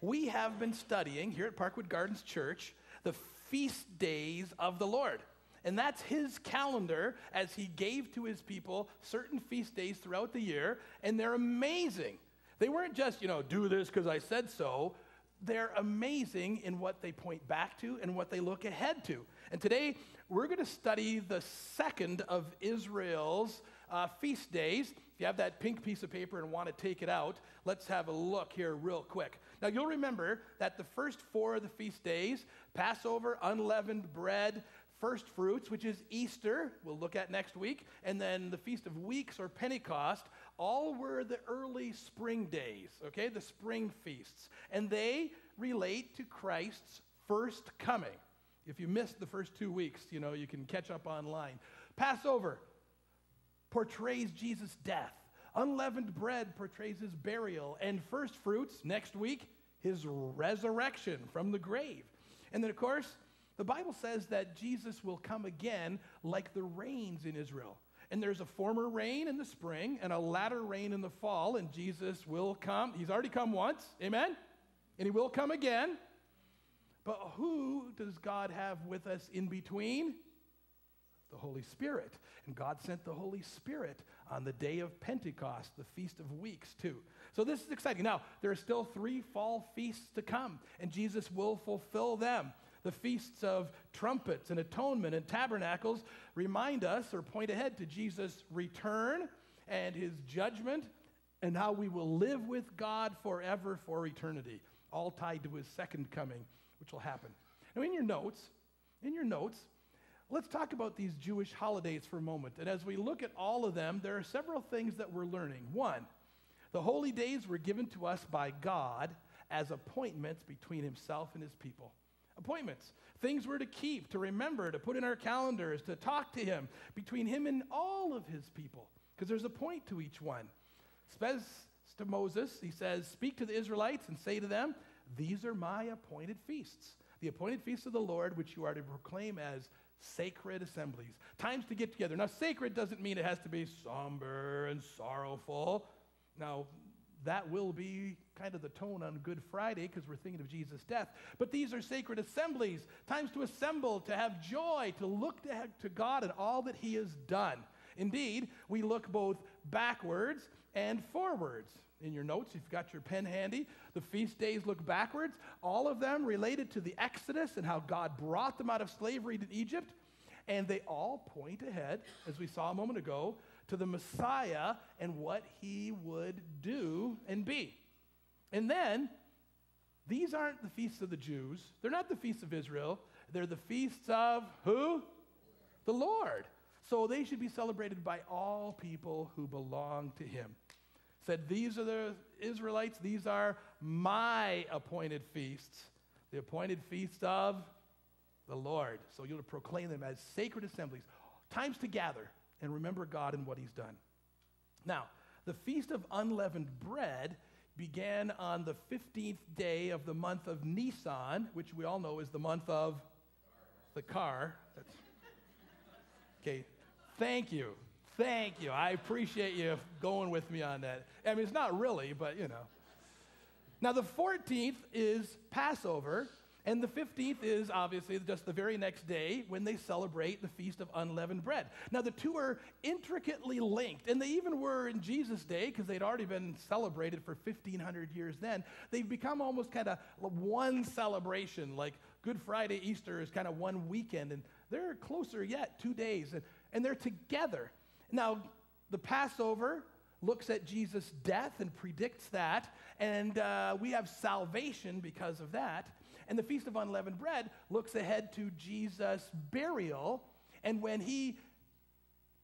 we have been studying here at Parkwood Gardens Church the feast days of the Lord. And that's his calendar as he gave to his people certain feast days throughout the year, and they're amazing. They weren't just, you know, do this because I said so. They're amazing in what they point back to and what they look ahead to. And today, we're going to study the second of Israel's uh, feast days. If you have that pink piece of paper and want to take it out, let's have a look here real quick. Now, you'll remember that the first four of the feast days Passover, unleavened bread, first fruits, which is Easter, we'll look at next week, and then the Feast of Weeks or Pentecost, all were the early spring days, okay, the spring feasts. And they relate to Christ's first coming. If you missed the first two weeks, you know, you can catch up online. Passover portrays Jesus' death. Unleavened bread portrays his burial. And first fruits, next week, his resurrection from the grave. And then, of course, the Bible says that Jesus will come again like the rains in Israel. And there's a former rain in the spring and a latter rain in the fall, and Jesus will come. He's already come once, amen? And he will come again. But who does God have with us in between? The Holy Spirit. And God sent the Holy Spirit on the day of Pentecost, the Feast of Weeks, too. So this is exciting. Now, there are still three fall feasts to come, and Jesus will fulfill them. The feasts of trumpets and atonement and tabernacles remind us or point ahead to Jesus' return and his judgment and how we will live with God forever for eternity, all tied to his second coming, which will happen. Now, in your notes, in your notes, let's talk about these Jewish holidays for a moment. And as we look at all of them, there are several things that we're learning. One, the holy days were given to us by God as appointments between himself and his people appointments, things we're to keep, to remember, to put in our calendars, to talk to Him, between Him and all of His people, because there's a point to each one. Says to Moses, He says, Speak to the Israelites and say to them, These are my appointed feasts, the appointed feasts of the Lord, which you are to proclaim as sacred assemblies. Times to get together. Now, sacred doesn't mean it has to be somber and sorrowful. Now, that will be kind of the tone on Good Friday because we're thinking of Jesus' death. But these are sacred assemblies, times to assemble, to have joy, to look to, God and all that He has done. Indeed, we look both backwards and forwards. In your notes, you've got your pen handy, the feast days look backwards, all of them related to the Exodus and how God brought them out of slavery to Egypt. And they all point ahead, as we saw a moment ago, to the Messiah and what he would do and be. And then, these aren't the feasts of the Jews. They're not the feasts of Israel. They're the feasts of who? The Lord. So they should be celebrated by all people who belong to him. Said, These are the Israelites, these are my appointed feasts, the appointed feasts of the Lord. So you'll proclaim them as sacred assemblies, times to gather, and remember God and what He's done. Now, the Feast of Unleavened Bread began on the 15th day of the month of Nisan, which we all know is the month of the car. That's, okay, thank you. Thank you. I appreciate you going with me on that. I mean, it's not really, but you know. Now, the 14th is Passover, and the 15th is obviously just the very next day when they celebrate the Feast of Unleavened Bread. Now, the two are intricately linked, and they even were in Jesus' day because they'd already been celebrated for 1,500 years then. They've become almost kind of one celebration, like Good Friday, Easter is kind of one weekend, and they're closer yet, two days, and, and they're together. Now, the Passover looks at Jesus' death and predicts that, and uh, we have salvation because of that. And the Feast of Unleavened Bread looks ahead to Jesus' burial. And when he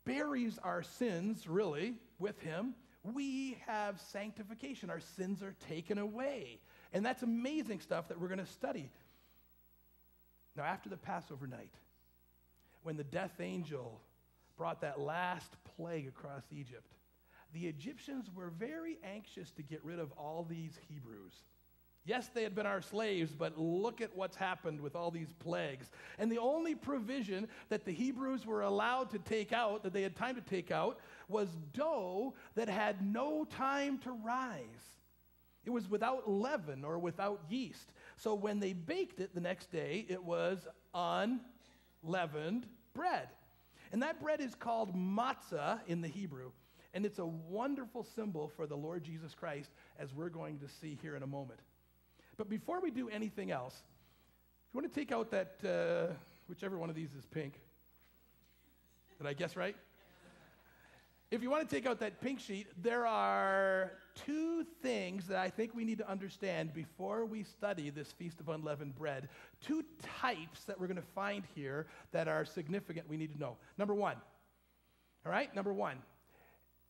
buries our sins, really, with him, we have sanctification. Our sins are taken away. And that's amazing stuff that we're going to study. Now, after the Passover night, when the death angel brought that last plague across Egypt, the Egyptians were very anxious to get rid of all these Hebrews. Yes, they had been our slaves, but look at what's happened with all these plagues. And the only provision that the Hebrews were allowed to take out, that they had time to take out, was dough that had no time to rise. It was without leaven or without yeast. So when they baked it the next day, it was unleavened bread. And that bread is called matzah in the Hebrew. And it's a wonderful symbol for the Lord Jesus Christ, as we're going to see here in a moment. But before we do anything else, if you want to take out that, uh, whichever one of these is pink, did I guess right? If you want to take out that pink sheet, there are two things that I think we need to understand before we study this Feast of Unleavened Bread. Two types that we're going to find here that are significant we need to know. Number one, all right, number one,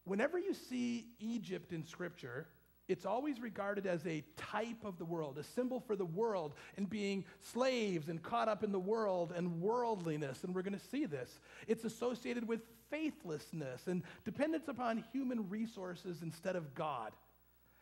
whenever you see Egypt in Scripture, it's always regarded as a type of the world, a symbol for the world and being slaves and caught up in the world and worldliness. And we're going to see this. It's associated with faithlessness and dependence upon human resources instead of God.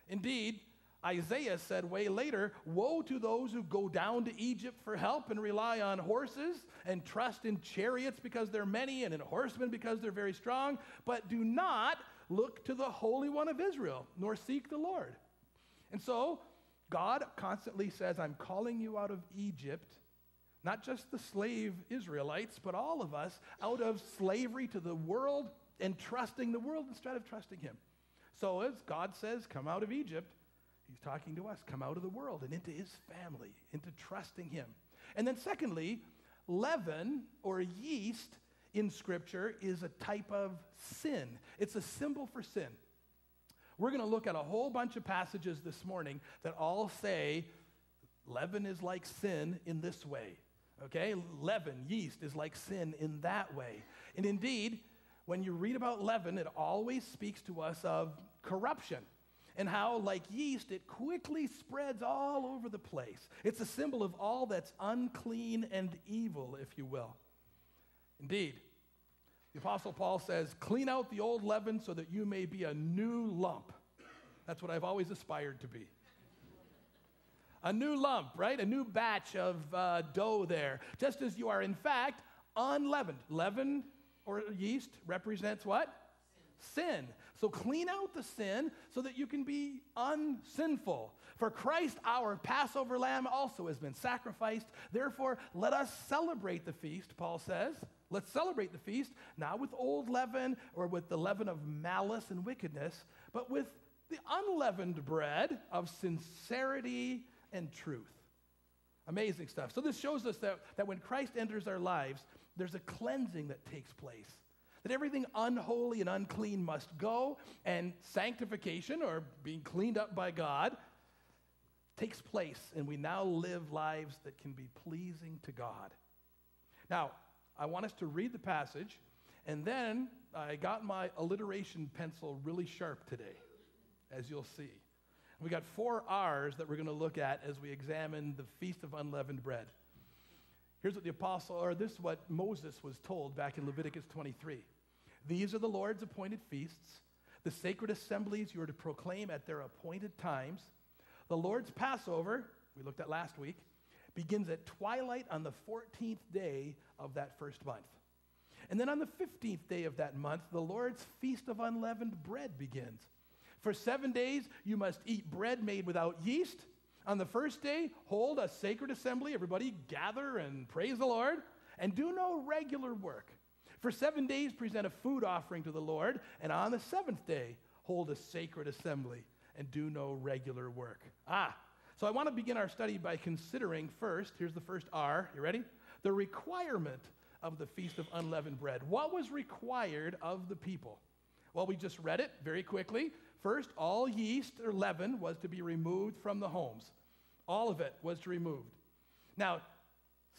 Indeed, Isaiah said way later, Woe to those who go down to Egypt for help and rely on horses and trust in chariots because they're many and in horsemen because they're very strong, but do not look to the Holy One of Israel, nor seek the Lord. And so, God constantly says, I'm calling you out of Egypt not just the slave Israelites, but all of us out of slavery to the world and trusting the world instead of trusting Him. So, as God says, come out of Egypt, He's talking to us, come out of the world and into His family, into trusting Him. And then, secondly, leaven or yeast in Scripture is a type of sin, it's a symbol for sin. We're going to look at a whole bunch of passages this morning that all say leaven is like sin in this way. Okay? Leaven, yeast, is like sin in that way. And indeed, when you read about leaven, it always speaks to us of corruption and how, like yeast, it quickly spreads all over the place. It's a symbol of all that's unclean and evil, if you will. Indeed, the Apostle Paul says, Clean out the old leaven so that you may be a new lump. That's what I've always aspired to be a new lump, right? A new batch of uh, dough there. Just as you are, in fact, unleavened. Leaven or yeast represents what? Sin. sin. So clean out the sin so that you can be unsinful. For Christ, our Passover lamb, also has been sacrificed. Therefore, let us celebrate the feast, Paul says. Let's celebrate the feast, not with old leaven or with the leaven of malice and wickedness, but with the unleavened bread of sincerity and truth. Amazing stuff. So, this shows us that, that when Christ enters our lives, there's a cleansing that takes place. That everything unholy and unclean must go, and sanctification, or being cleaned up by God, takes place, and we now live lives that can be pleasing to God. Now, I want us to read the passage, and then I got my alliteration pencil really sharp today, as you'll see. We got four R's that we're going to look at as we examine the Feast of Unleavened Bread. Here's what the apostle, or this is what Moses was told back in Leviticus 23. These are the Lord's appointed feasts, the sacred assemblies you are to proclaim at their appointed times. The Lord's Passover, we looked at last week, begins at twilight on the 14th day of that first month. And then on the 15th day of that month, the Lord's Feast of Unleavened Bread begins. For seven days you must eat bread made without yeast. On the first day, hold a sacred assembly. Everybody gather and praise the Lord. And do no regular work. For seven days, present a food offering to the Lord. And on the seventh day, hold a sacred assembly and do no regular work. Ah, so I want to begin our study by considering first, here's the first R. You ready? The requirement of the Feast of Unleavened Bread. What was required of the people? Well, we just read it very quickly. First, all yeast or leaven was to be removed from the homes. All of it was to be removed. Now,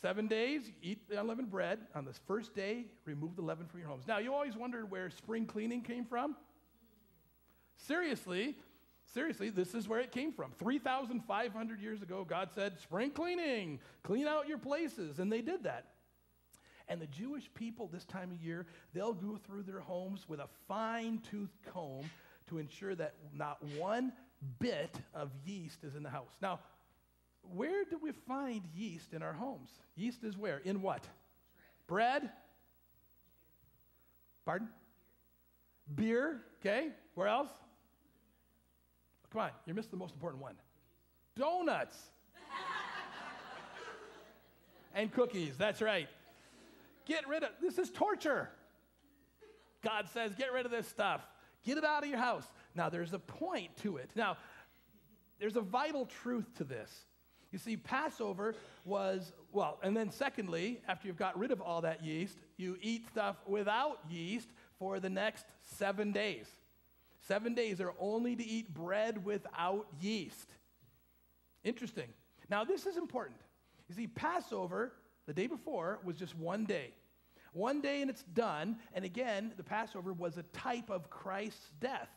seven days, eat the unleavened bread. On the first day, remove the leaven from your homes. Now, you always wondered where spring cleaning came from? Seriously, seriously, this is where it came from. 3,500 years ago, God said, spring cleaning, clean out your places. And they did that. And the Jewish people this time of year, they'll go through their homes with a fine tooth comb to ensure that not one bit of yeast is in the house. Now, where do we find yeast in our homes? Yeast is where? In what? Bread? Bread? Pardon? Beer, okay. Where else? Come on, you're missing the most important one. Donuts. and cookies, that's right. Get rid of this is torture. God says, get rid of this stuff. Get it out of your house. Now, there's a point to it. Now, there's a vital truth to this. You see, Passover was, well, and then secondly, after you've got rid of all that yeast, you eat stuff without yeast for the next seven days. Seven days are only to eat bread without yeast. Interesting. Now, this is important. You see, Passover, the day before, was just one day. One day and it's done. And again, the Passover was a type of Christ's death.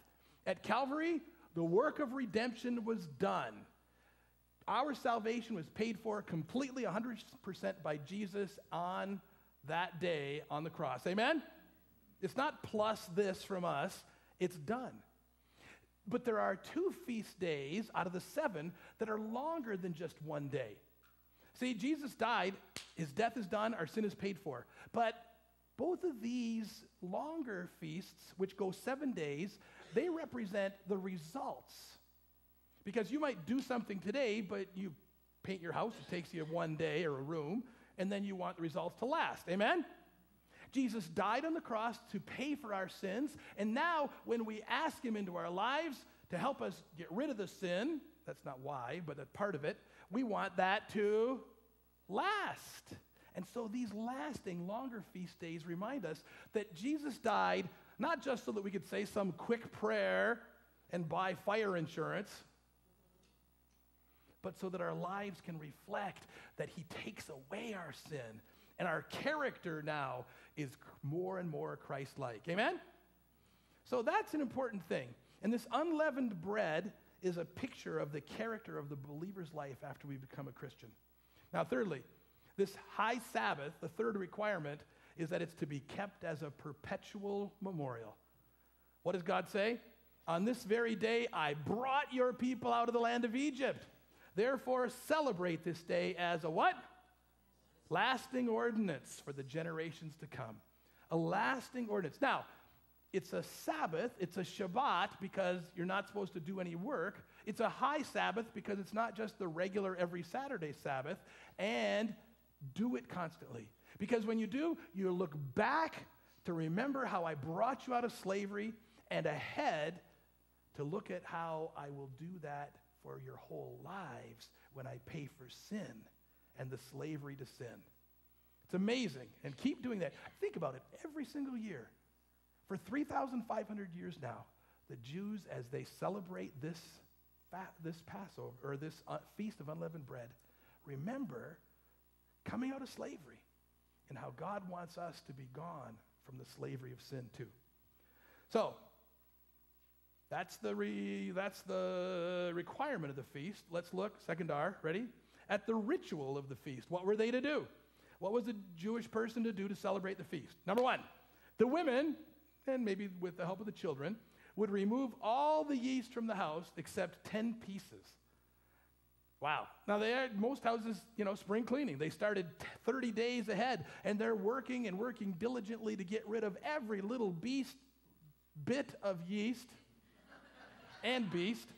At Calvary, the work of redemption was done. Our salvation was paid for completely 100% by Jesus on that day on the cross. Amen? It's not plus this from us, it's done. But there are two feast days out of the seven that are longer than just one day. See, Jesus died, his death is done, our sin is paid for. But both of these longer feasts, which go seven days, they represent the results. Because you might do something today, but you paint your house, it takes you one day or a room, and then you want the results to last. Amen? Jesus died on the cross to pay for our sins, and now when we ask Him into our lives to help us get rid of the sin, that's not why, but a part of it, we want that to last. And so these lasting, longer feast days remind us that Jesus died not just so that we could say some quick prayer and buy fire insurance, but so that our lives can reflect that He takes away our sin and our character now is more and more Christ like. Amen? So that's an important thing. And this unleavened bread is a picture of the character of the believer's life after we become a Christian. Now, thirdly, this high Sabbath, the third requirement, is that it's to be kept as a perpetual memorial. What does God say? On this very day, I brought your people out of the land of Egypt. Therefore, celebrate this day as a what? Lasting ordinance for the generations to come. A lasting ordinance. Now, it's a Sabbath, it's a Shabbat because you're not supposed to do any work. It's a high Sabbath because it's not just the regular every Saturday Sabbath. And do it constantly. Because when you do, you look back to remember how I brought you out of slavery and ahead to look at how I will do that for your whole lives when I pay for sin and the slavery to sin. It's amazing. And keep doing that. Think about it every single year. For 3,500 years now, the Jews, as they celebrate this, fa- this Passover or this uh, Feast of Unleavened Bread, remember coming out of slavery and how God wants us to be gone from the slavery of sin too. So, that's the, re, that's the requirement of the feast. Let's look, second R, ready? At the ritual of the feast. What were they to do? What was a Jewish person to do to celebrate the feast? Number one, the women, and maybe with the help of the children, would remove all the yeast from the house except 10 pieces. Wow. Now, they are, most houses, you know, spring cleaning. They started 30 days ahead, and they're working and working diligently to get rid of every little beast, bit of yeast and beast.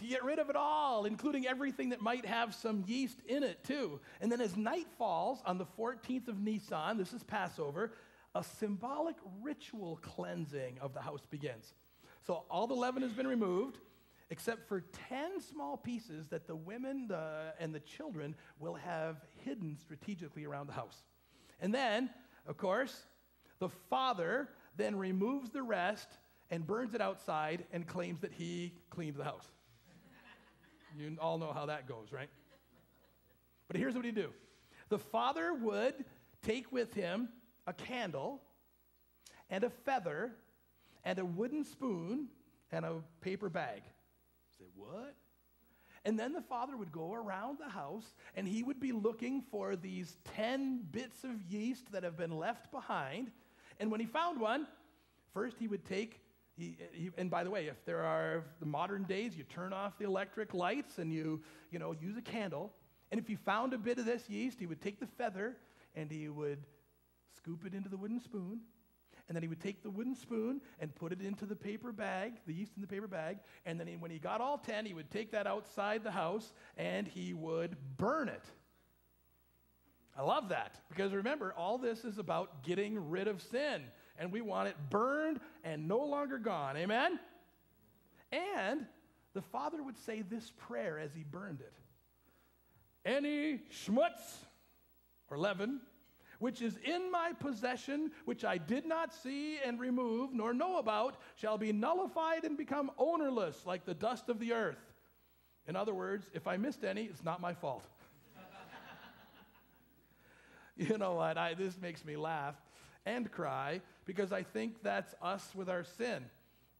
To get rid of it all, including everything that might have some yeast in it, too. And then as night falls on the 14th of Nisan, this is Passover, a symbolic ritual cleansing of the house begins. So all the leaven has been removed except for 10 small pieces that the women the, and the children will have hidden strategically around the house. And then, of course, the father then removes the rest and burns it outside and claims that he cleaned the house. You all know how that goes, right? But here's what he'd do. The father would take with him a candle and a feather and a wooden spoon and a paper bag. Say, what? And then the father would go around the house and he would be looking for these 10 bits of yeast that have been left behind. And when he found one, first he would take, he, he, and by the way, if there are the modern days, you turn off the electric lights and you, you know, use a candle. And if he found a bit of this yeast, he would take the feather and he would scoop it into the wooden spoon. and then he would take the wooden spoon and put it into the paper bag, the yeast in the paper bag, and then he, when he got all 10, he would take that outside the house and he would burn it. I love that because remember, all this is about getting rid of sin, and we want it burned and no longer gone. Amen? And the father would say this prayer as he burned it Any chametz or leaven which is in my possession, which I did not see and remove, nor know about, shall be nullified and become ownerless like the dust of the earth. In other words, if I missed any, it's not my fault. you know what? I, this makes me laugh and cry because I think that's us with our sin.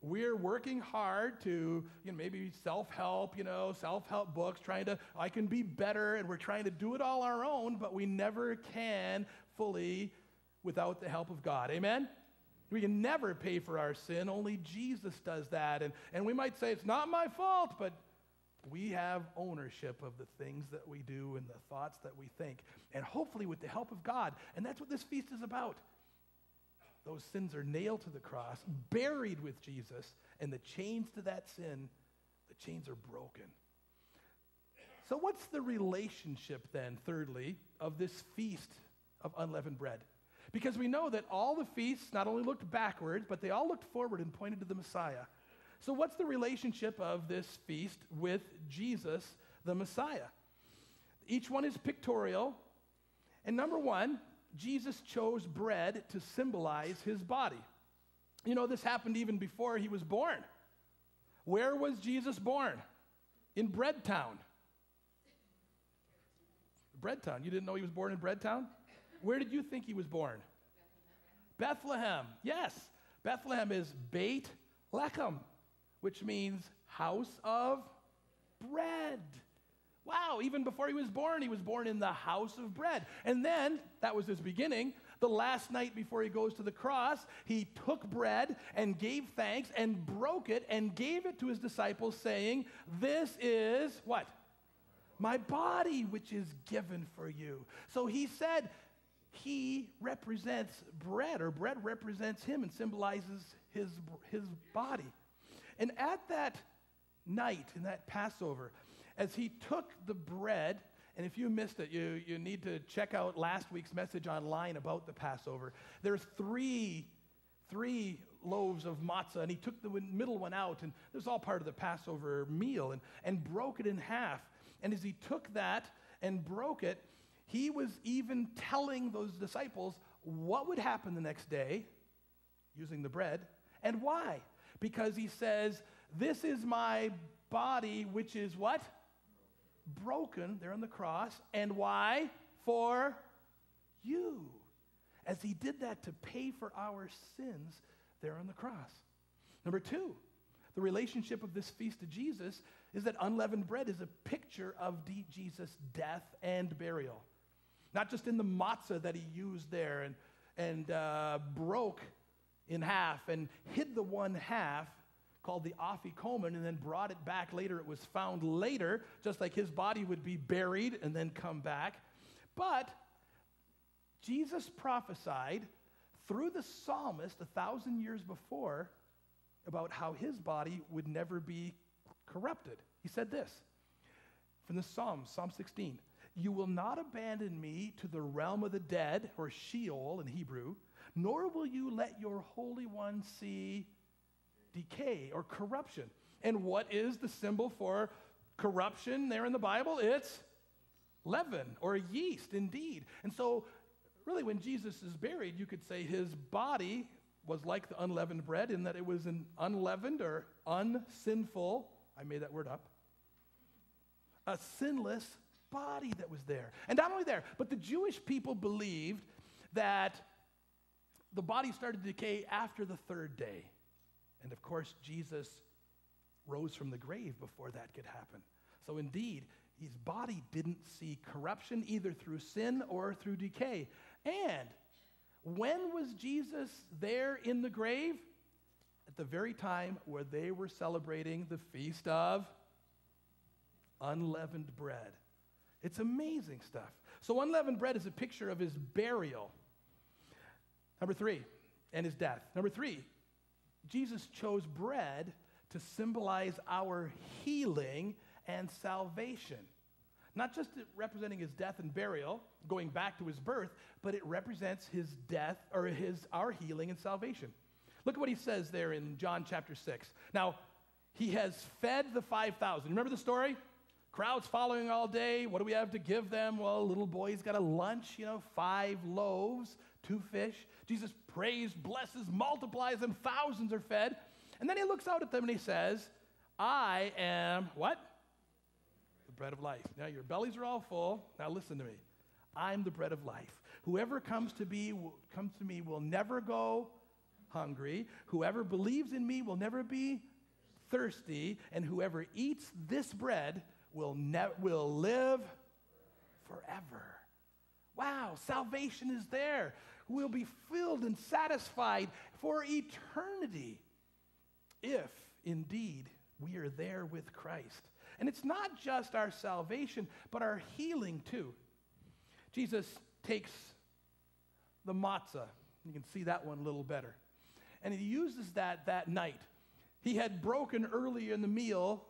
We're working hard to you know, maybe self-help you know self-help books trying to i can be better and we're trying to do it all our own but we never can fully without the help of god. Amen? We can never pay for our sin. Only jesus does that. And, and we might say it's not my fault but we have ownership of the things that we do and the thoughts that we think. And hopefully with the help of god and that's what this feast is about those sins are nailed to the cross, buried with Jesus, and the chains to that sin, the chains are broken. So, what's the relationship then, thirdly, of this feast of unleavened bread? Because we know that all the feasts not only looked backwards, but they all looked forward and pointed to the Messiah. So, what's the relationship of this feast with Jesus, the Messiah? Each one is pictorial. And number one, Jesus chose bread to symbolize his body. You know, this happened even before he was born. Where was Jesus born? In Breadtown. Breadtown. You didn't know he was born in Breadtown? Where did you think he was born? Bethlehem. Bethlehem. Yes. Bethlehem is Beit Lechem, which means house of bread. Wow, even before he was born, he was born in the house of bread. And then, that was his beginning. The last night before he goes to the cross, he took bread and gave thanks and broke it and gave it to his disciples, saying, This is what? My body, which is given for you. So he said, He represents bread, or bread represents him and symbolizes his, his body. And at that night, in that Passover, as he took the bread, and if you missed it, you, you need to check out last week's message online about the Passover. There's three, three loaves of matzah, and he took the middle one out, and this was all part of the Passover meal, and, and broke it in half. And as he took that and broke it, he was even telling those disciples what would happen the next day using the bread and why. Because he says, This is my body, which is what? Broken there on the cross. And why? For you. As he did that to pay for our sins there on the cross. Number two, the relationship of this feast to Jesus is that unleavened bread is a picture of Jesus' death and burial. Not just in the matzah that he used there and, and uh, broke in half and hid the one half called the Afikomen and then brought it back later. It was found later, just like his body would be buried and then come back. But Jesus prophesied through the psalmist a thousand years before about how his body would never be corrupted. He said this from the Psalms, Psalm 16 You will not abandon me to the realm of the dead, or Sheol in Hebrew, nor will you let your Holy One see decay or corruption. And what is the symbol for corruption there in the Bible? It's leaven or yeast, indeed. And so, really, when Jesus is buried, you could say his body was like the unleavened bread in that it was an unleavened or unsinful, I made that word up, a sinless body that was there. And not only there, but the Jewish people believed that the body started to decay after the third day. And of course, Jesus rose from the grave before that could happen. So indeed, his body didn't see corruption either through sin or through decay. And when was Jesus there in the grave? At the very time where they were celebrating the feast of unleavened bread. It's amazing stuff. So, unleavened bread is a picture of his burial. Number three, and his death. Number three, Jesus chose bread to symbolize our healing and salvation. Not just representing his death and burial, going back to his birth, but it represents his death or his our healing and salvation. Look at what he says there in John chapter 6. Now, he has fed the 5,000. Remember the story? Crowds following all day. What do we have to give them? Well, little boy's got a lunch, you know, five loaves, two fish. Jesus prays, blesses, multiplies them. Thousands are fed. And then he looks out at them and he says, I am what? The bread of life. Now, your bellies are all full. Now, listen to me. I'm the bread of life. Whoever comes to me, comes to me will never go hungry. Whoever believes in me will never be thirsty. And whoever eats this bread will, ne- will live forever. Wow, salvation is there. We'll be filled and satisfied for eternity if indeed we are there with Christ. And it's not just our salvation, but our healing too. Jesus takes the matzah. You can see that one a little better. And he uses that that night. He had broken earlier in the meal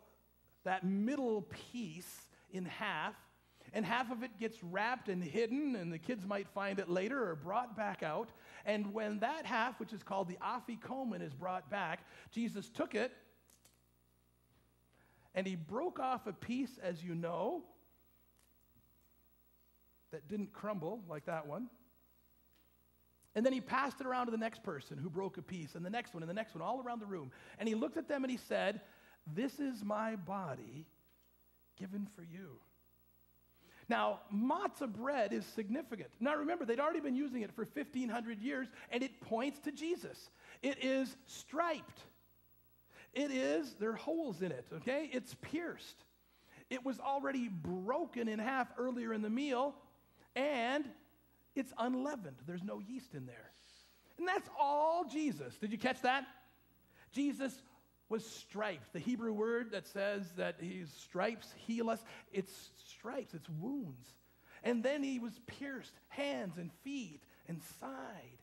that middle piece in half, and half of it gets wrapped and hidden, and the kids might find it later or brought back out. And when that half, which is called the afikomen, is brought back, Jesus took it and he broke off a piece, as you know, that didn't crumble like that one. And then he passed it around to the next person who broke a piece, and the next one, and the next one, all around the room. And he looked at them and he said, This is my body given for you. Now, matzah bread is significant. Now, remember, they'd already been using it for 1,500 years, and it points to Jesus. It is striped. It is, there are holes in it, okay? It's pierced. It was already broken in half earlier in the meal, and it's unleavened. There's no yeast in there. And that's all Jesus. Did you catch that? Jesus was striped. The Hebrew word that says that his stripes heal us, it's stripes, it's wounds. And then he was pierced, hands and feet and side.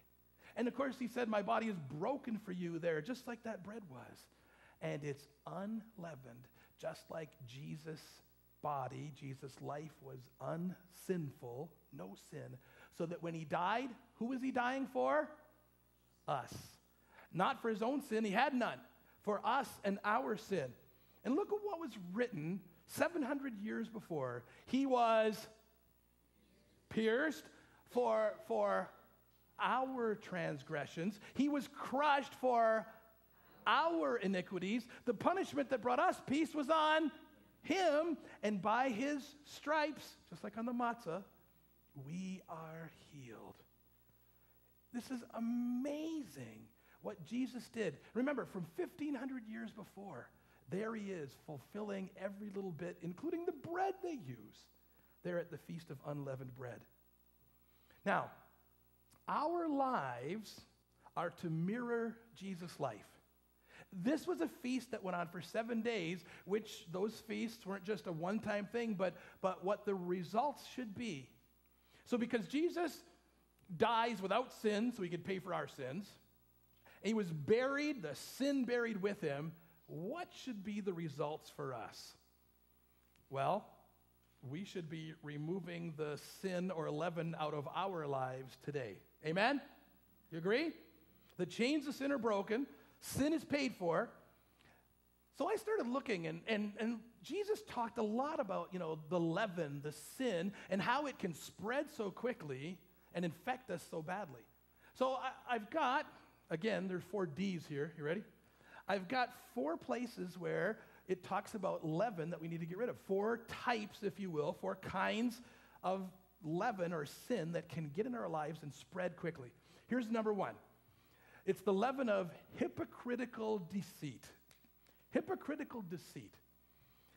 And of course, he said, My body is broken for you there, just like that bread was. And it's unleavened, just like Jesus' body, Jesus' life was unsinful, no sin, so that when he died, who was he dying for? Us. Not for his own sin, he had none. For us and our sin. And look at what was written 700 years before. He was pierced for, for our transgressions, he was crushed for our iniquities. The punishment that brought us peace was on him, and by his stripes, just like on the matzah, we are healed. This is amazing what Jesus did. Remember, from 1500 years before, there he is fulfilling every little bit, including the bread they use there at the Feast of Unleavened Bread. Now, our lives are to mirror Jesus' life. This was a feast that went on for seven days, which those feasts weren't just a one time thing, but, but what the results should be. So, because Jesus dies without sin, so he could pay for our sins, he was buried, the sin buried with him, what should be the results for us? Well, we should be removing the sin or leaven out of our lives today. Amen? You agree? The chains of sin are broken, sin is paid for. So I started looking, and, and, and Jesus talked a lot about, you know, the leaven, the sin, and how it can spread so quickly and infect us so badly. So I, I've got, again, there's four D's here. You ready? I've got four places where it talks about leaven that we need to get rid of. Four types, if you will, four kinds of leaven or sin that can get in our lives and spread quickly. Here's number one it's the leaven of hypocritical deceit. Hypocritical deceit.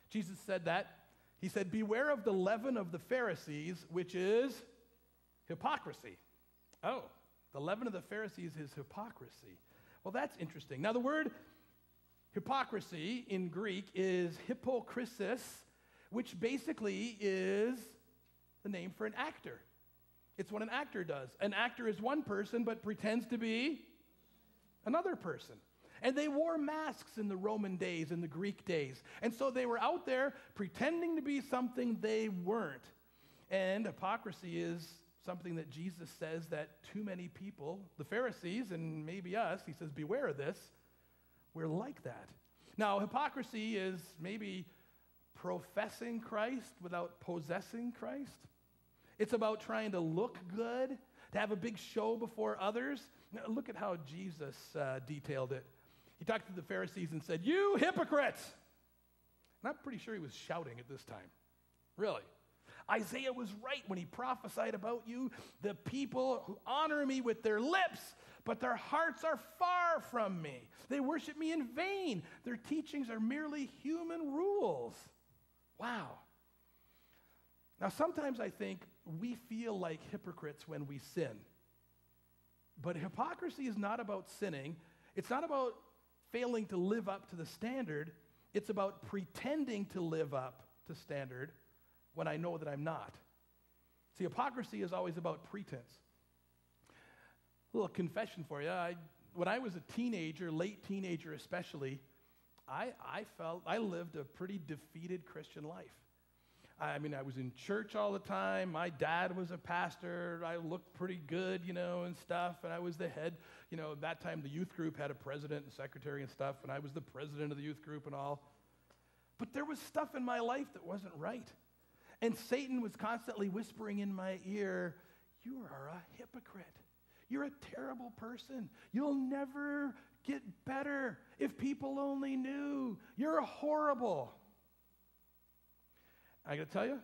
Jesus said that. He said, Beware of the leaven of the Pharisees, which is hypocrisy. Oh, the leaven of the Pharisees is hypocrisy. Well, that's interesting. Now, the word hypocrisy in Greek is hypokrisis, which basically is the name for an actor. It's what an actor does. An actor is one person but pretends to be another person. And they wore masks in the Roman days, in the Greek days. And so they were out there pretending to be something they weren't. And hypocrisy is something that Jesus says that too many people, the Pharisees and maybe us, he says, beware of this. We're like that. Now, hypocrisy is maybe professing Christ without possessing Christ. It's about trying to look good, to have a big show before others. Now, look at how Jesus uh, detailed it. He talked to the Pharisees and said, You hypocrites! And I'm pretty sure he was shouting at this time. Really. Isaiah was right when he prophesied about you. The people who honor me with their lips, but their hearts are far from me. They worship me in vain. Their teachings are merely human rules. Wow. Now, sometimes I think we feel like hypocrites when we sin. But hypocrisy is not about sinning, it's not about failing to live up to the standard, it's about pretending to live up to standard when I know that I'm not. See, hypocrisy is always about pretense. A little confession for you. I, when I was a teenager, late teenager especially, I, I felt I lived a pretty defeated Christian life. I mean, I was in church all the time. My dad was a pastor. I looked pretty good, you know, and stuff. And I was the head, you know, that time the youth group had a president and secretary and stuff. And I was the president of the youth group and all. But there was stuff in my life that wasn't right. And Satan was constantly whispering in my ear, You are a hypocrite. You're a terrible person. You'll never get better. If people only knew, you're horrible. I got to tell you,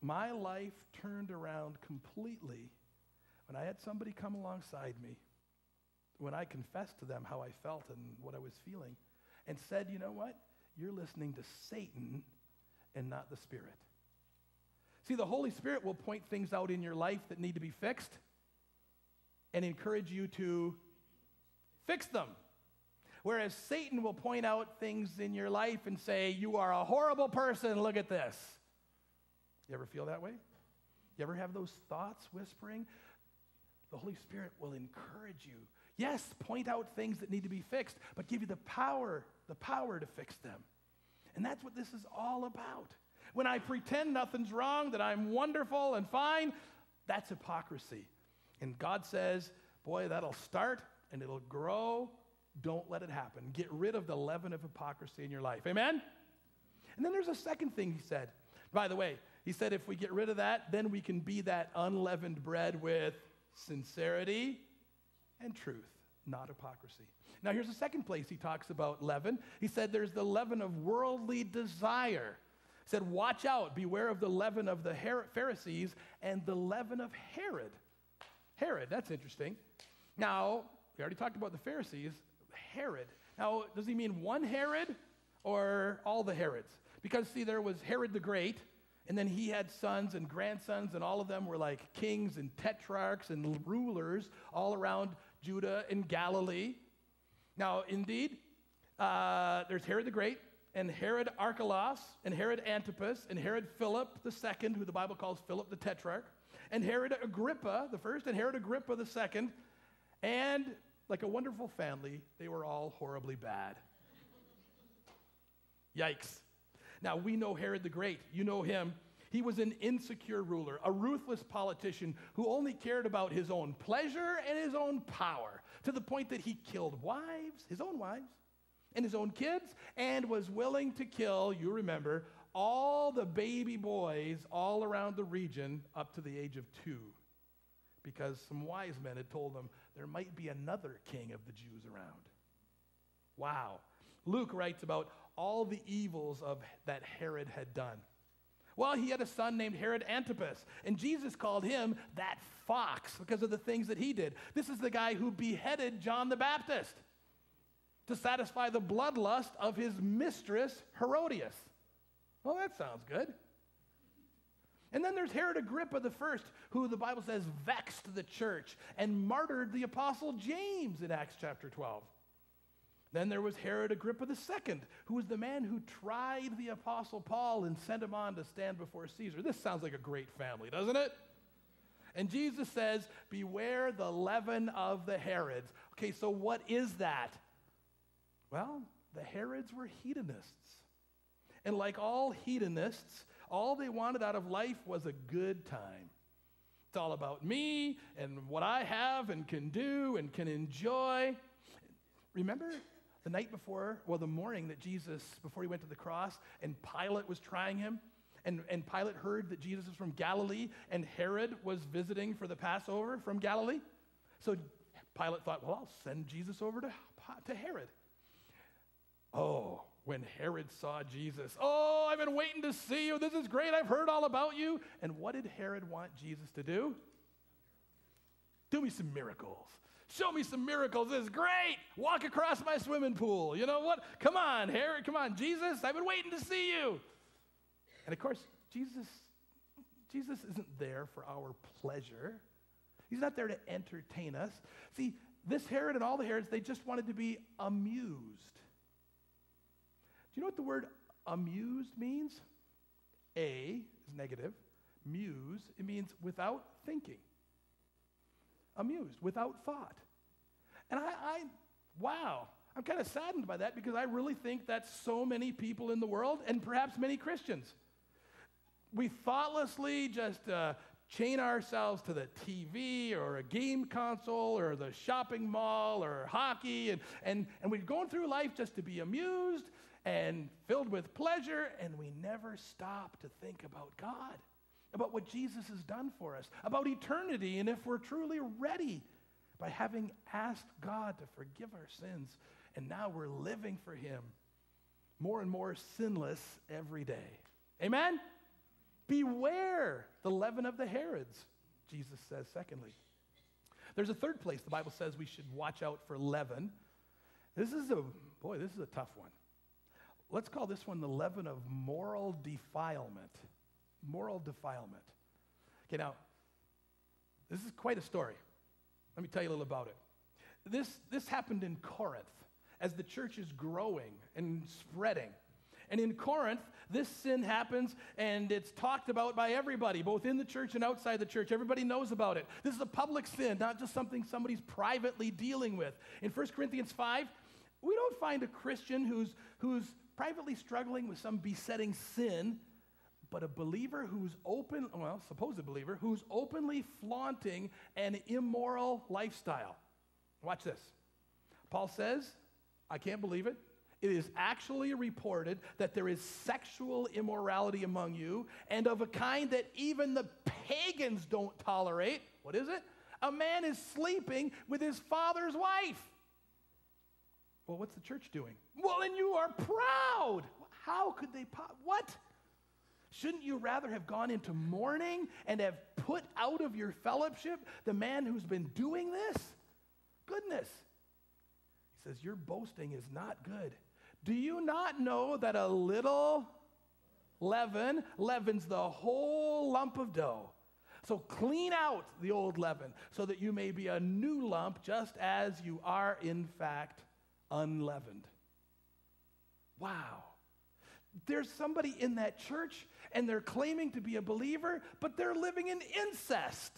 my life turned around completely when I had somebody come alongside me, when I confessed to them how I felt and what I was feeling, and said, You know what? You're listening to Satan and not the Spirit. See, the Holy Spirit will point things out in your life that need to be fixed and encourage you to fix them. Whereas Satan will point out things in your life and say, You are a horrible person, look at this. You ever feel that way? You ever have those thoughts whispering? The Holy Spirit will encourage you. Yes, point out things that need to be fixed, but give you the power, the power to fix them. And that's what this is all about. When I pretend nothing's wrong, that I'm wonderful and fine, that's hypocrisy. And God says, boy, that'll start and it'll grow. Don't let it happen. Get rid of the leaven of hypocrisy in your life. Amen? And then there's a second thing he said. By the way, he said if we get rid of that, then we can be that unleavened bread with sincerity and truth, not hypocrisy. Now, here's the second place he talks about leaven. He said there's the leaven of worldly desire said, Watch out, beware of the leaven of the Pharisees and the leaven of Herod. Herod, that's interesting. Now, we already talked about the Pharisees. Herod. Now, does he mean one Herod or all the Herods? Because, see, there was Herod the Great, and then he had sons and grandsons, and all of them were like kings and tetrarchs and rulers all around Judah and Galilee. Now, indeed, uh, there's Herod the Great, and Herod Archelaus, and Herod Antipas, and Herod Philip II, who the Bible calls Philip the Tetrarch, and Herod Agrippa the first, and Herod Agrippa the second, and like a wonderful family, they were all horribly bad. Yikes. Now, we know Herod the Great. You know him. He was an insecure ruler, a ruthless politician who only cared about his own pleasure and his own power, to the point that he killed wives, his own wives, and his own kids and was willing to kill, you remember, all the baby boys all around the region up to the age of two because some wise men had told them there might be another king of the Jews around. Wow. Luke writes about all the evils of that Herod had done. Well, he had a son named Herod Antipas, and Jesus called him that fox because of the things that he did. This is the guy who beheaded John the Baptist to satisfy the bloodlust of his mistress, Herodias. Well, that sounds good. And then there's Herod Agrippa the first, who the Bible says vexed the church and martyred the apostle James in Acts chapter 12. Then there was Herod Agrippa the second, who was the man who tried the apostle Paul and sent him on to stand before Caesar. This sounds like a great family, doesn't it? And Jesus says, Beware the leaven of the Herods. Okay, so what is that? Well, the Herods were hedonists. And like all hedonists, all they wanted out of life was a good time. It's all about me and what I have and can do and can enjoy. Remember the night before, well, the morning that Jesus, before he went to the cross, and Pilate was trying him? And, and Pilate heard that Jesus was from Galilee, and Herod was visiting for the Passover from Galilee. So Pilate thought, well, I'll send Jesus over to, to Herod. Oh, when Herod saw Jesus, oh, I've been waiting to see you. This is great. I've heard all about you. And what did Herod want Jesus to do? Do me some miracles. Show me some miracles. This is great. Walk across my swimming pool. You know what? Come on, Herod. Come on, Jesus. I've been waiting to see you. And of course, Jesus, Jesus isn't there for our pleasure. He's not there to entertain us. See, this Herod and all the Herods, they just wanted to be amused. You know what the word amused means? A is negative. Muse, it means without thinking. Amused, without thought. And I, I wow, I'm kind of saddened by that because I really think that's so many people in the world and perhaps many Christians we thoughtlessly just uh, chain ourselves to the TV or a game console or the shopping mall or hockey, and, and, and we're going through life just to be amused and filled with pleasure, and we never stop to think about God, about what Jesus has done for us, about eternity, and if we're truly ready by having asked God to forgive our sins, and now we're living for Him more and more sinless every day. Amen? Beware the leaven of the Herods, Jesus says, secondly. There's a third place the Bible says we should watch out for leaven. This is a, boy, this is a tough one. Let's call this one the leaven of moral defilement. Moral defilement. Okay, now, this is quite a story. Let me tell you a little about it. This, this happened in Corinth as the church is growing and spreading. And in Corinth, this sin happens and it's talked about by everybody, both in the church and outside the church. Everybody knows about it. This is a public sin, not just something somebody's privately dealing with. In 1 Corinthians 5, we don't find a Christian who's, who's privately struggling with some besetting sin, but a believer who's open, well, supposed believer, who's openly flaunting an immoral lifestyle. Watch this. Paul says, I can't believe it. It is actually reported that there is sexual immorality among you, and of a kind that even the pagans don't tolerate. What is it? A man is sleeping with his father's wife. Well, what's the church doing? Well, and you are proud. How could they? Po- what? Shouldn't you rather have gone into mourning and have put out of your fellowship the man who's been doing this? Goodness. He says, Your boasting is not good. Do you not know that a little leaven leavens the whole lump of dough? So clean out the old leaven so that you may be a new lump, just as you are, in fact, unleavened. Wow. There's somebody in that church and they're claiming to be a believer, but they're living in incest.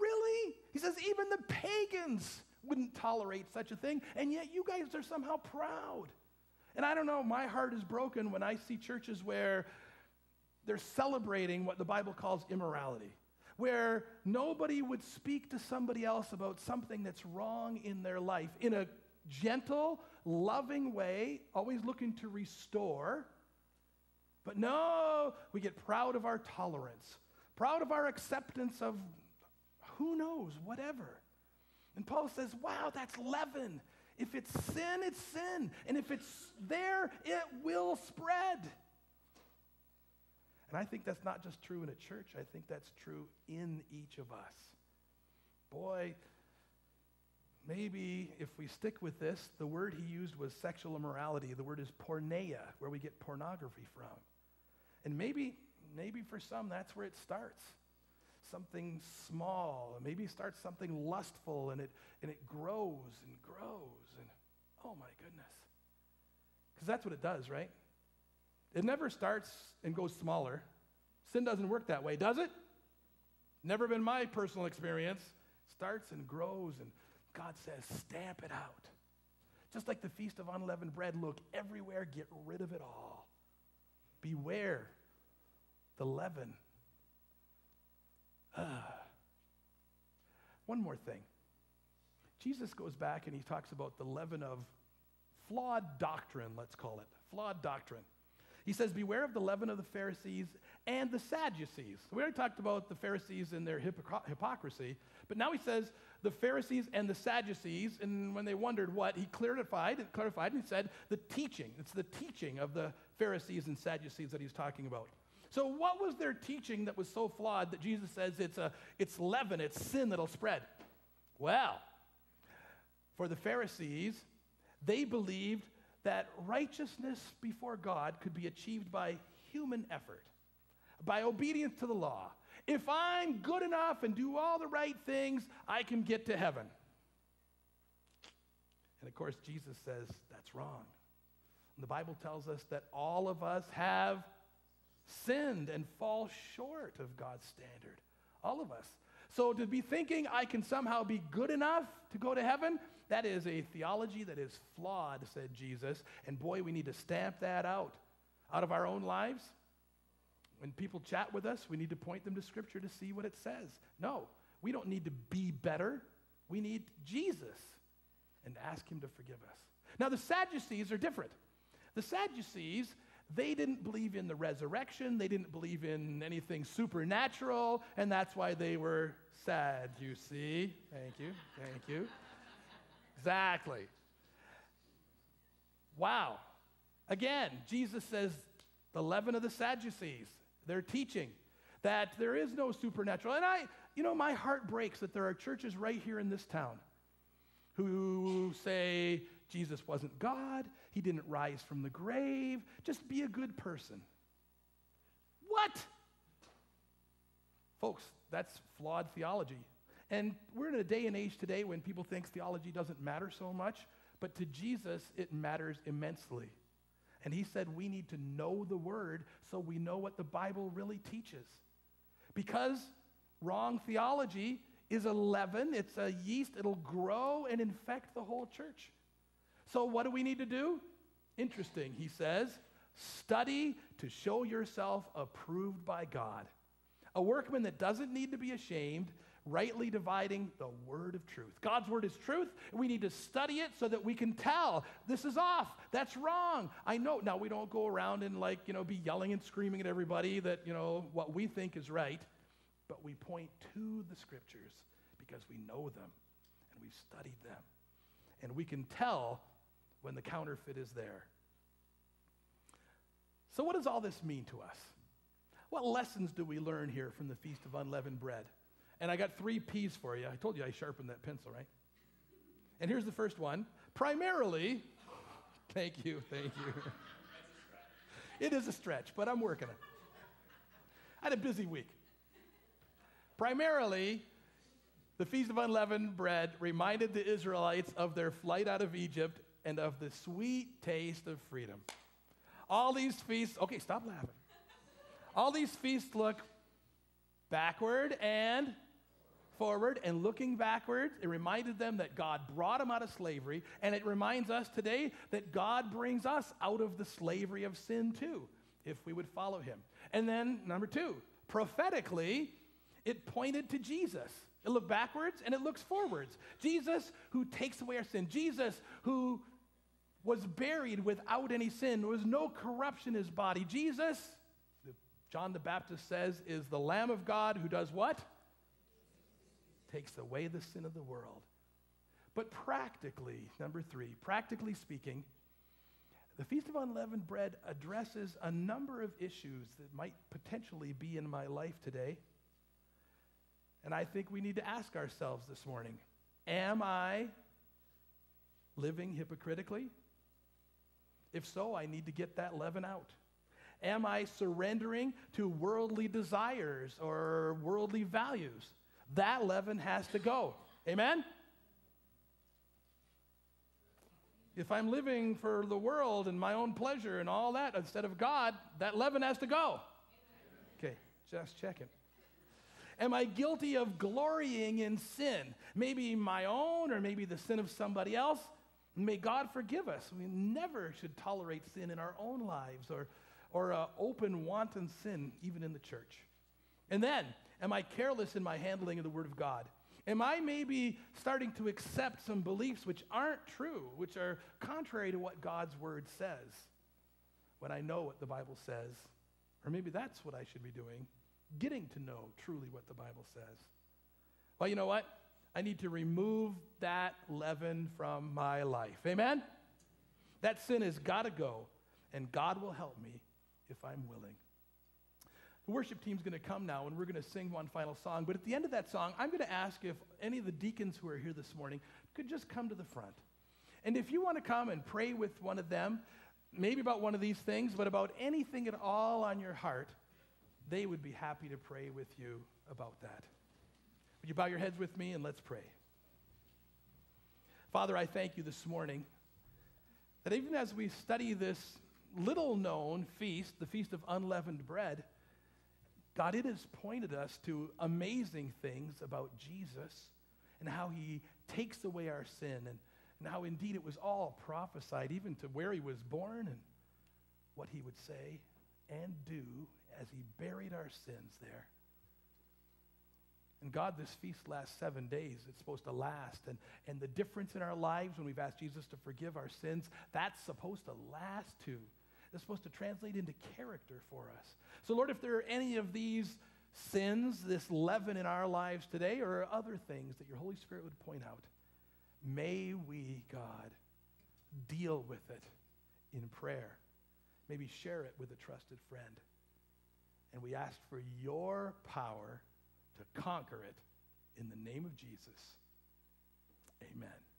Really? He says even the pagans wouldn't tolerate such a thing, and yet you guys are somehow proud. And I don't know, my heart is broken when I see churches where they're celebrating what the Bible calls immorality, where nobody would speak to somebody else about something that's wrong in their life in a gentle, loving way, always looking to restore. But no, we get proud of our tolerance, proud of our acceptance of who knows, whatever. And Paul says, wow, that's leaven. If it's sin, it's sin. And if it's there, it will spread. And I think that's not just true in a church, I think that's true in each of us. Boy, maybe if we stick with this, the word he used was sexual immorality. The word is porneia, where we get pornography from. And maybe, maybe for some, that's where it starts something small, maybe starts something lustful, and it, and it grows and grows. Oh my goodness. Because that's what it does, right? It never starts and goes smaller. Sin doesn't work that way, does it? Never been my personal experience. Starts and grows and God says, stamp it out. Just like the Feast of Unleavened Bread, look everywhere, get rid of it all. Beware the leaven. Ah. One more thing. Jesus goes back and he talks about the leaven of flawed doctrine, let's call it. Flawed doctrine. He says, Beware of the leaven of the Pharisees and the Sadducees. We already talked about the Pharisees and their hypocr- hypocrisy, but now he says the Pharisees and the Sadducees, and when they wondered what, he clarified clarified and he said the teaching. It's the teaching of the Pharisees and Sadducees that he's talking about. So, what was their teaching that was so flawed that Jesus says it's, a, it's leaven, it's sin that'll spread? Well, for the Pharisees, they believed that righteousness before God could be achieved by human effort, by obedience to the law. If I'm good enough and do all the right things, I can get to heaven. And of course, Jesus says that's wrong. And the Bible tells us that all of us have sinned and fall short of God's standard. All of us. So to be thinking I can somehow be good enough to go to heaven, that is a theology that is flawed, said Jesus. And boy, we need to stamp that out out of our own lives. When people chat with us, we need to point them to Scripture to see what it says. No, we don't need to be better. We need Jesus and ask Him to forgive us. Now, the Sadducees are different. The Sadducees, they didn't believe in the resurrection, they didn't believe in anything supernatural, and that's why they were sad, you see. Thank you, thank you. Exactly. Wow. Again, Jesus says the leaven of the Sadducees, they're teaching that there is no supernatural. And I, you know, my heart breaks that there are churches right here in this town who say Jesus wasn't God, he didn't rise from the grave, just be a good person. What? Folks, that's flawed theology. And we're in a day and age today when people think theology doesn't matter so much, but to Jesus, it matters immensely. And he said we need to know the word so we know what the Bible really teaches. Because wrong theology is a leaven, it's a yeast, it'll grow and infect the whole church. So, what do we need to do? Interesting, he says study to show yourself approved by God. A workman that doesn't need to be ashamed, rightly dividing the word of truth. God's word is truth. We need to study it so that we can tell this is off, that's wrong. I know. Now, we don't go around and like, you know, be yelling and screaming at everybody that, you know, what we think is right, but we point to the scriptures because we know them and we've studied them. And we can tell when the counterfeit is there. So, what does all this mean to us? What lessons do we learn here from the Feast of Unleavened Bread? And I got three P's for you. I told you I sharpened that pencil, right? And here's the first one. Primarily, thank you, thank you. it is a stretch, but I'm working it. I had a busy week. Primarily, the Feast of Unleavened Bread reminded the Israelites of their flight out of Egypt and of the sweet taste of freedom. All these feasts, okay, stop laughing. All these feasts look backward and forward and looking backwards, it reminded them that God brought them out of slavery, and it reminds us today that God brings us out of the slavery of sin too, if we would follow him. And then, number two, prophetically, it pointed to Jesus. It looked backwards and it looks forwards. Jesus who takes away our sin. Jesus who was buried without any sin. There was no corruption in his body. Jesus, John the Baptist says, is the Lamb of God who does what? Takes away the sin of the world. But practically, number three, practically speaking, the Feast of Unleavened Bread addresses a number of issues that might potentially be in my life today. And I think we need to ask ourselves this morning Am I living hypocritically? If so, I need to get that leaven out. Am I surrendering to worldly desires or worldly values? That leaven has to go. Amen? If I'm living for the world and my own pleasure and all that instead of God, that leaven has to go. Okay, just checking. Am I guilty of glorying in sin? Maybe my own or maybe the sin of somebody else? May God forgive us. We never should tolerate sin in our own lives or, or uh, open wanton sin even in the church. And then, am I careless in my handling of the Word of God? Am I maybe starting to accept some beliefs which aren't true, which are contrary to what God's Word says, when I know what the Bible says? Or maybe that's what I should be doing, getting to know truly what the Bible says. Well, you know what? I need to remove that leaven from my life. Amen? That sin has got to go, and God will help me if I'm willing. The worship team's going to come now, and we're going to sing one final song. But at the end of that song, I'm going to ask if any of the deacons who are here this morning could just come to the front. And if you want to come and pray with one of them, maybe about one of these things, but about anything at all on your heart, they would be happy to pray with you about that. Would you bow your heads with me and let's pray? Father, I thank you this morning that even as we study this little known feast, the Feast of Unleavened Bread, God, it has pointed us to amazing things about Jesus and how he takes away our sin and, and how indeed it was all prophesied, even to where he was born and what he would say and do as he buried our sins there. And God, this feast lasts seven days. It's supposed to last. And, and the difference in our lives when we've asked Jesus to forgive our sins, that's supposed to last too. It's supposed to translate into character for us. So, Lord, if there are any of these sins, this leaven in our lives today, or other things that your Holy Spirit would point out, may we, God, deal with it in prayer. Maybe share it with a trusted friend. And we ask for your power to conquer it in the name of Jesus. Amen.